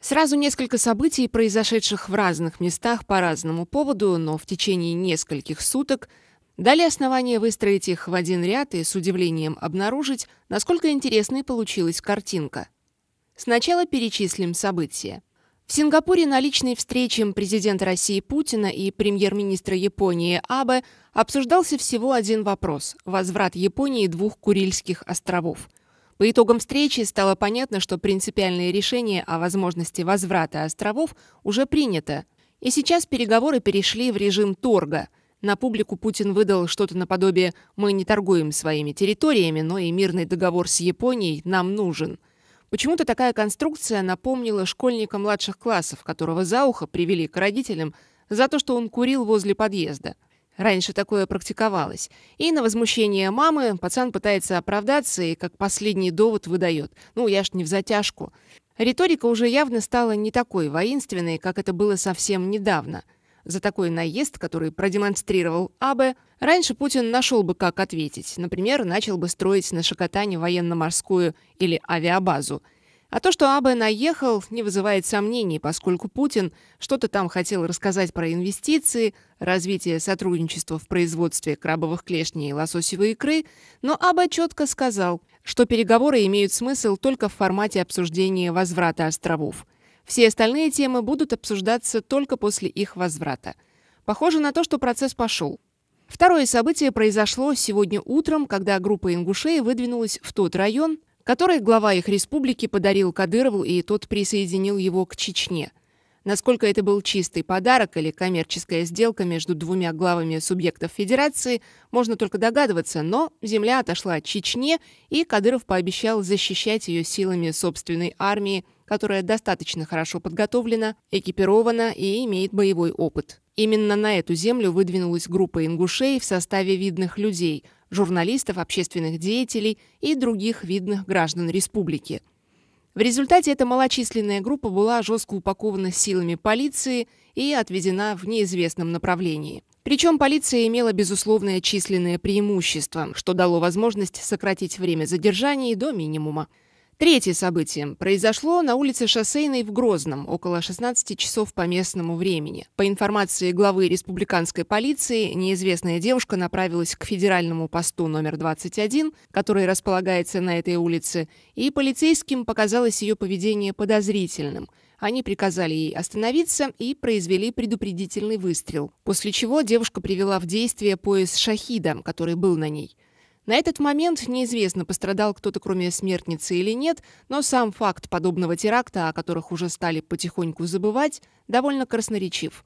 Сразу несколько событий, произошедших в разных местах по разному поводу, но в течение нескольких суток, дали основание выстроить их в один ряд и с удивлением обнаружить, насколько интересной получилась картинка. Сначала перечислим события. В Сингапуре на личной встрече президента России Путина и премьер-министра Японии Абе обсуждался всего один вопрос – возврат Японии двух Курильских островов – по итогам встречи стало понятно, что принципиальное решение о возможности возврата островов уже принято. И сейчас переговоры перешли в режим торга. На публику Путин выдал что-то наподобие «мы не торгуем своими территориями, но и мирный договор с Японией нам нужен». Почему-то такая конструкция напомнила школьника младших классов, которого за ухо привели к родителям за то, что он курил возле подъезда. Раньше такое практиковалось. И на возмущение мамы пацан пытается оправдаться и как последний довод выдает. Ну, я ж не в затяжку. Риторика уже явно стала не такой воинственной, как это было совсем недавно. За такой наезд, который продемонстрировал Абе, раньше Путин нашел бы, как ответить. Например, начал бы строить на Шакотане военно-морскую или авиабазу – а то, что Абе наехал, не вызывает сомнений, поскольку Путин что-то там хотел рассказать про инвестиции, развитие сотрудничества в производстве крабовых клешней и лососевой икры, но Абе четко сказал, что переговоры имеют смысл только в формате обсуждения возврата островов. Все остальные темы будут обсуждаться только после их возврата. Похоже на то, что процесс пошел. Второе событие произошло сегодня утром, когда группа ингушей выдвинулась в тот район, который глава их республики подарил Кадырову, и тот присоединил его к Чечне. Насколько это был чистый подарок или коммерческая сделка между двумя главами субъектов Федерации, можно только догадываться, но земля отошла от Чечне, и Кадыров пообещал защищать ее силами собственной армии, которая достаточно хорошо подготовлена, экипирована и имеет боевой опыт. Именно на эту землю выдвинулась группа ингушей в составе видных людей – журналистов, общественных деятелей и других видных граждан республики. В результате эта малочисленная группа была жестко упакована силами полиции и отведена в неизвестном направлении. Причем полиция имела безусловное численное преимущество, что дало возможность сократить время задержания до минимума. Третье событие произошло на улице Шоссейной в Грозном около 16 часов по местному времени. По информации главы республиканской полиции, неизвестная девушка направилась к федеральному посту номер 21, который располагается на этой улице, и полицейским показалось ее поведение подозрительным. Они приказали ей остановиться и произвели предупредительный выстрел, после чего девушка привела в действие пояс шахида, который был на ней – на этот момент неизвестно, пострадал кто-то кроме смертницы или нет, но сам факт подобного теракта, о которых уже стали потихоньку забывать, довольно красноречив.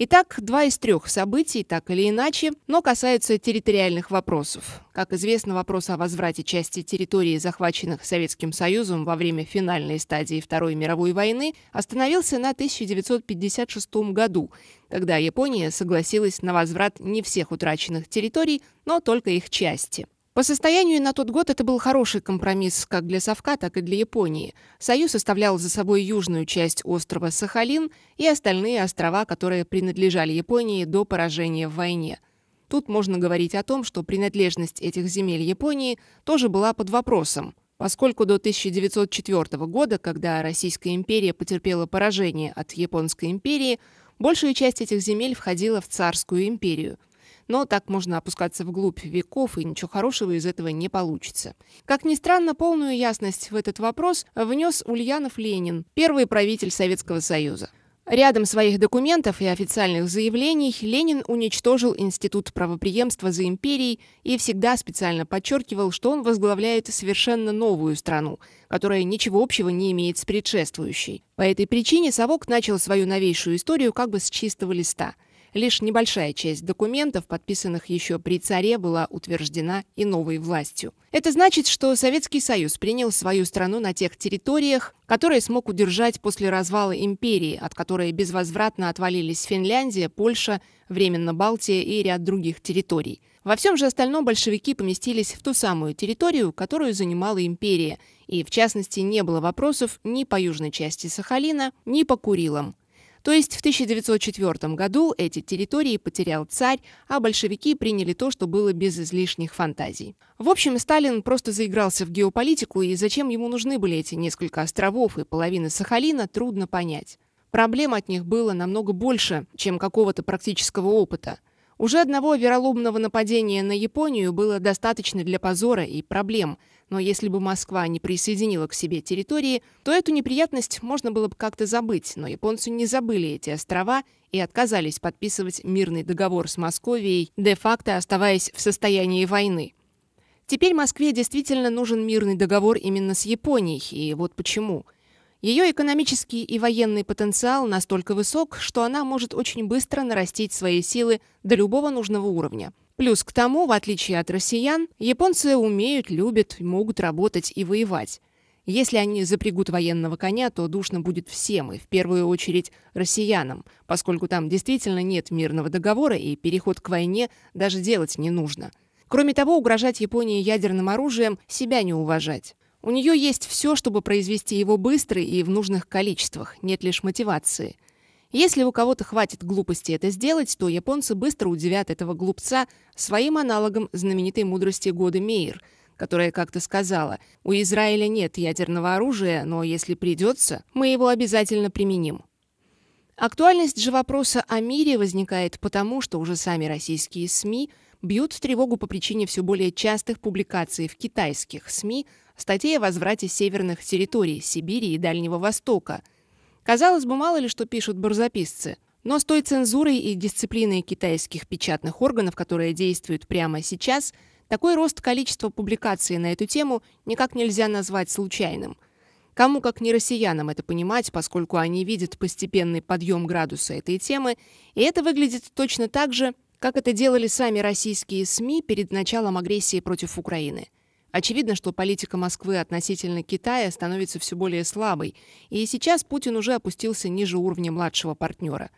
Итак, два из трех событий, так или иначе, но касаются территориальных вопросов. Как известно, вопрос о возврате части территории, захваченных Советским Союзом во время финальной стадии Второй мировой войны, остановился на 1956 году, когда Япония согласилась на возврат не всех утраченных территорий, но только их части. По состоянию на тот год это был хороший компромисс как для Совка, так и для Японии. Союз оставлял за собой южную часть острова Сахалин и остальные острова, которые принадлежали Японии до поражения в войне. Тут можно говорить о том, что принадлежность этих земель Японии тоже была под вопросом, поскольку до 1904 года, когда Российская империя потерпела поражение от Японской империи, большая часть этих земель входила в Царскую империю – но так можно опускаться вглубь веков, и ничего хорошего из этого не получится. Как ни странно, полную ясность в этот вопрос внес Ульянов Ленин, первый правитель Советского Союза. Рядом своих документов и официальных заявлений Ленин уничтожил институт правопреемства за империей и всегда специально подчеркивал, что он возглавляет совершенно новую страну, которая ничего общего не имеет с предшествующей. По этой причине Совок начал свою новейшую историю как бы с чистого листа – Лишь небольшая часть документов, подписанных еще при царе, была утверждена и новой властью. Это значит, что Советский Союз принял свою страну на тех территориях, которые смог удержать после развала империи, от которой безвозвратно отвалились Финляндия, Польша, временно Балтия и ряд других территорий. Во всем же остальном большевики поместились в ту самую территорию, которую занимала империя, и в частности не было вопросов ни по южной части Сахалина, ни по Курилам. То есть в 1904 году эти территории потерял царь, а большевики приняли то, что было без излишних фантазий. В общем, Сталин просто заигрался в геополитику, и зачем ему нужны были эти несколько островов и половина Сахалина, трудно понять. Проблем от них было намного больше, чем какого-то практического опыта. Уже одного вероломного нападения на Японию было достаточно для позора и проблем, но если бы Москва не присоединила к себе территории, то эту неприятность можно было бы как-то забыть, но японцы не забыли эти острова и отказались подписывать мирный договор с Московией, де-факто оставаясь в состоянии войны. Теперь Москве действительно нужен мирный договор именно с Японией, и вот почему – ее экономический и военный потенциал настолько высок, что она может очень быстро нарастить свои силы до любого нужного уровня. Плюс к тому, в отличие от россиян, японцы умеют, любят, могут работать и воевать. Если они запрягут военного коня, то душно будет всем, и в первую очередь россиянам, поскольку там действительно нет мирного договора, и переход к войне даже делать не нужно. Кроме того, угрожать Японии ядерным оружием – себя не уважать. У нее есть все, чтобы произвести его быстро и в нужных количествах, нет лишь мотивации. Если у кого-то хватит глупости это сделать, то японцы быстро удивят этого глупца своим аналогом знаменитой мудрости года Мейер, которая как-то сказала, «У Израиля нет ядерного оружия, но если придется, мы его обязательно применим». Актуальность же вопроса о мире возникает потому, что уже сами российские СМИ бьют тревогу по причине все более частых публикаций в китайских СМИ статей о возврате северных территорий Сибири и Дальнего Востока. Казалось бы, мало ли что пишут барзаписцы. Но с той цензурой и дисциплиной китайских печатных органов, которые действуют прямо сейчас, такой рост количества публикаций на эту тему никак нельзя назвать случайным. Кому, как не россиянам, это понимать, поскольку они видят постепенный подъем градуса этой темы, и это выглядит точно так же, как это делали сами российские СМИ перед началом агрессии против Украины – Очевидно, что политика Москвы относительно Китая становится все более слабой, и сейчас Путин уже опустился ниже уровня младшего партнера.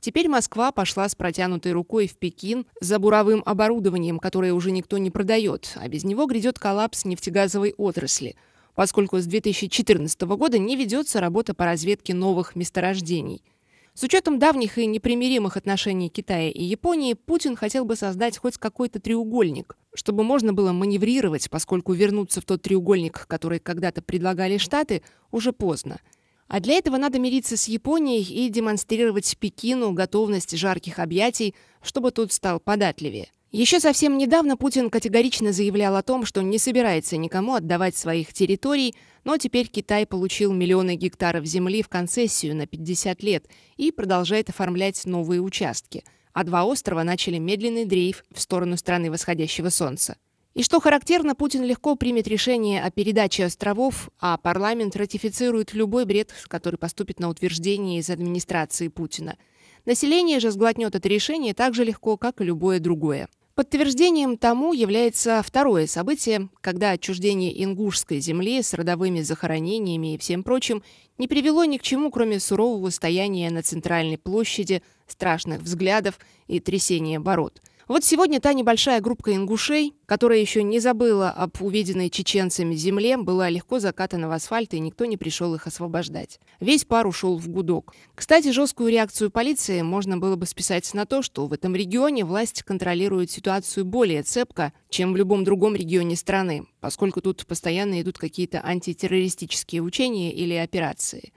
Теперь Москва пошла с протянутой рукой в Пекин за буровым оборудованием, которое уже никто не продает, а без него грядет коллапс нефтегазовой отрасли, поскольку с 2014 года не ведется работа по разведке новых месторождений – с учетом давних и непримиримых отношений Китая и Японии, Путин хотел бы создать хоть какой-то треугольник, чтобы можно было маневрировать, поскольку вернуться в тот треугольник, который когда-то предлагали Штаты, уже поздно. А для этого надо мириться с Японией и демонстрировать Пекину готовность жарких объятий, чтобы тот стал податливее. Еще совсем недавно Путин категорично заявлял о том, что не собирается никому отдавать своих территорий, но теперь Китай получил миллионы гектаров земли в концессию на 50 лет и продолжает оформлять новые участки, а два острова начали медленный дрейф в сторону страны восходящего солнца. И что характерно, Путин легко примет решение о передаче островов, а парламент ратифицирует любой бред, который поступит на утверждение из администрации Путина. Население же сглотнет это решение так же легко, как и любое другое. Подтверждением тому является второе событие, когда отчуждение ингушской земли с родовыми захоронениями и всем прочим не привело ни к чему, кроме сурового стояния на центральной площади, страшных взглядов и трясения бород – вот сегодня та небольшая группа ингушей, которая еще не забыла об увиденной чеченцами земле, была легко закатана в асфальт, и никто не пришел их освобождать. Весь пар ушел в гудок. Кстати, жесткую реакцию полиции можно было бы списать на то, что в этом регионе власть контролирует ситуацию более цепко, чем в любом другом регионе страны, поскольку тут постоянно идут какие-то антитеррористические учения или операции.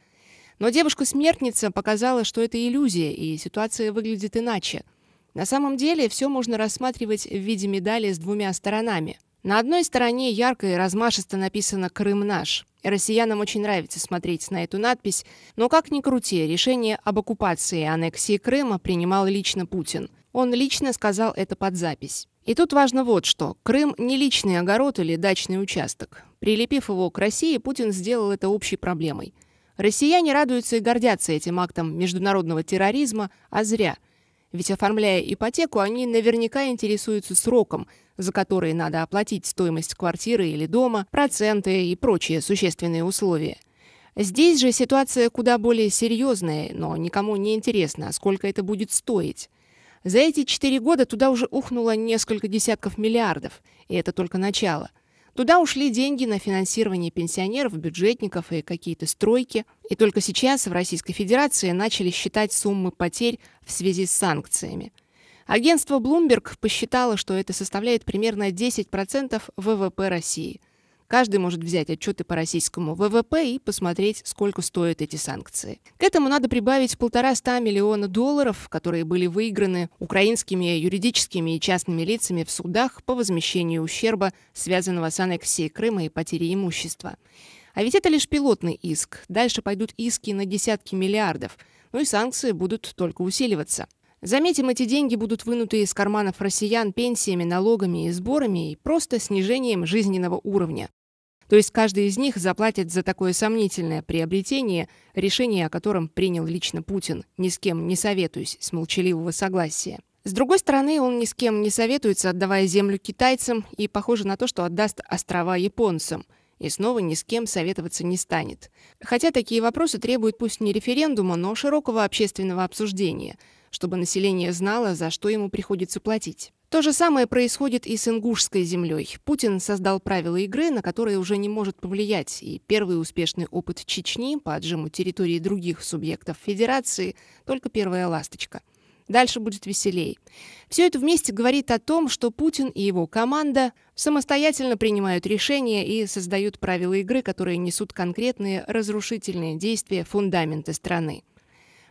Но девушка-смертница показала, что это иллюзия, и ситуация выглядит иначе – на самом деле все можно рассматривать в виде медали с двумя сторонами. На одной стороне ярко и размашисто написано «Крым наш». Россиянам очень нравится смотреть на эту надпись, но как ни крути, решение об оккупации и аннексии Крыма принимал лично Путин. Он лично сказал это под запись. И тут важно вот что. Крым не личный огород или дачный участок. Прилепив его к России, Путин сделал это общей проблемой. Россияне радуются и гордятся этим актом международного терроризма, а зря – ведь оформляя ипотеку, они наверняка интересуются сроком, за который надо оплатить стоимость квартиры или дома, проценты и прочие существенные условия. Здесь же ситуация куда более серьезная, но никому не интересно, сколько это будет стоить. За эти четыре года туда уже ухнуло несколько десятков миллиардов, и это только начало. Туда ушли деньги на финансирование пенсионеров, бюджетников и какие-то стройки. И только сейчас в Российской Федерации начали считать суммы потерь в связи с санкциями. Агентство Bloomberg посчитало, что это составляет примерно 10% ВВП России – Каждый может взять отчеты по российскому ВВП и посмотреть, сколько стоят эти санкции. К этому надо прибавить полтора ста миллиона долларов, которые были выиграны украинскими юридическими и частными лицами в судах по возмещению ущерба, связанного с аннексией Крыма и потерей имущества. А ведь это лишь пилотный иск. Дальше пойдут иски на десятки миллиардов. Ну и санкции будут только усиливаться. Заметим, эти деньги будут вынуты из карманов россиян пенсиями, налогами и сборами и просто снижением жизненного уровня. То есть каждый из них заплатит за такое сомнительное приобретение, решение о котором принял лично Путин, ни с кем не советуясь, с молчаливого согласия. С другой стороны, он ни с кем не советуется, отдавая землю китайцам, и похоже на то, что отдаст острова японцам, и снова ни с кем советоваться не станет. Хотя такие вопросы требуют пусть не референдума, но широкого общественного обсуждения, чтобы население знало, за что ему приходится платить. То же самое происходит и с ингушской землей. Путин создал правила игры, на которые уже не может повлиять, и первый успешный опыт Чечни по отжиму территории других субъектов Федерации — только первая ласточка. Дальше будет веселей. Все это вместе говорит о том, что Путин и его команда самостоятельно принимают решения и создают правила игры, которые несут конкретные разрушительные действия фундамента страны.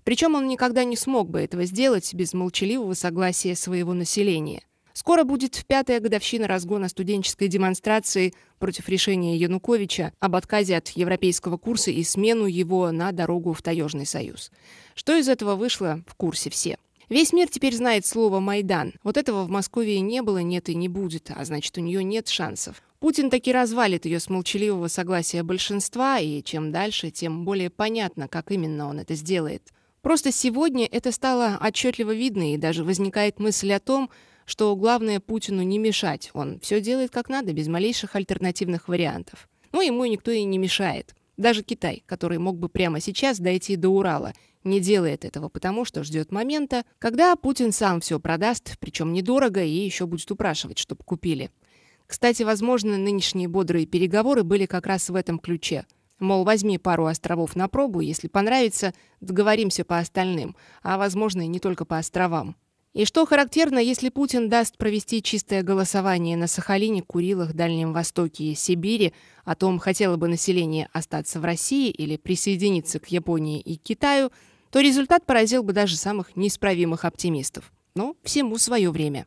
Причем он никогда не смог бы этого сделать без молчаливого согласия своего населения. Скоро будет пятая годовщина разгона студенческой демонстрации против решения Януковича об отказе от европейского курса и смену его на дорогу в Таежный союз. Что из этого вышло, в курсе все. Весь мир теперь знает слово «Майдан». Вот этого в Москве не было, нет и не будет, а значит, у нее нет шансов. Путин таки развалит ее с молчаливого согласия большинства, и чем дальше, тем более понятно, как именно он это сделает. Просто сегодня это стало отчетливо видно, и даже возникает мысль о том, что главное Путину не мешать. Он все делает как надо, без малейших альтернативных вариантов. Ну, ему никто и не мешает. Даже Китай, который мог бы прямо сейчас дойти до Урала, не делает этого, потому что ждет момента, когда Путин сам все продаст, причем недорого, и еще будет упрашивать, чтобы купили. Кстати, возможно, нынешние бодрые переговоры были как раз в этом ключе. Мол, возьми пару островов на пробу, если понравится, договоримся по остальным, а, возможно, и не только по островам. И что характерно, если Путин даст провести чистое голосование на Сахалине, Курилах, Дальнем Востоке и Сибири о том, хотело бы население остаться в России или присоединиться к Японии и Китаю, то результат поразил бы даже самых неисправимых оптимистов. Но всему свое время.